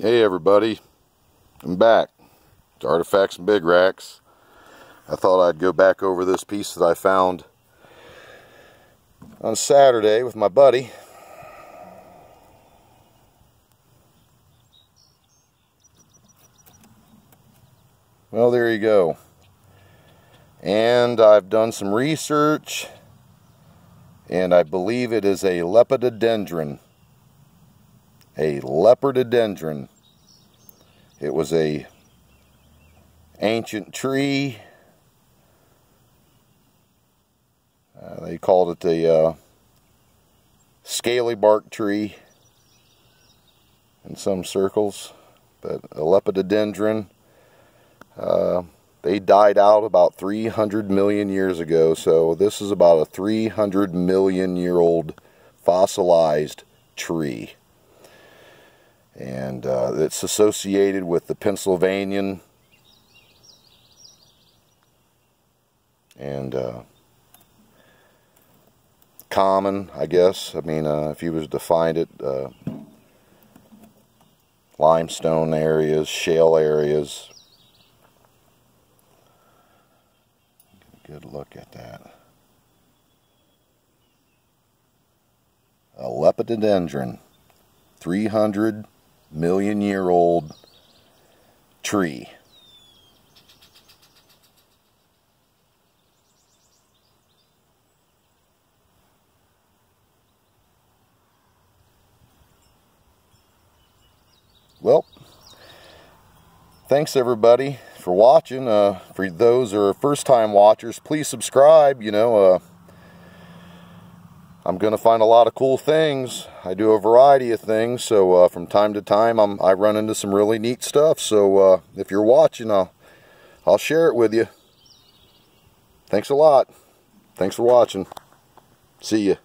Hey everybody, I'm back. It's Artifacts and Big Racks. I thought I'd go back over this piece that I found on Saturday with my buddy. Well, there you go. And I've done some research, and I believe it is a lepidodendron a lepidodendron. It was a ancient tree. Uh, they called it the uh, scaly bark tree in some circles, but a lepidodendron. Uh, they died out about 300 million years ago, so this is about a 300 million year old fossilized tree and uh, it's associated with the Pennsylvanian and uh, common, I guess. I mean, uh, if you was to find it, uh, limestone areas, shale areas. Good look at that. A lepidodendron, 300 million year old tree. Well, thanks everybody for watching. Uh, for those who are first time watchers, please subscribe. You know, uh, I'm going to find a lot of cool things. I do a variety of things, so uh, from time to time I'm, I run into some really neat stuff. So uh, if you're watching, I'll, I'll share it with you. Thanks a lot. Thanks for watching. See ya.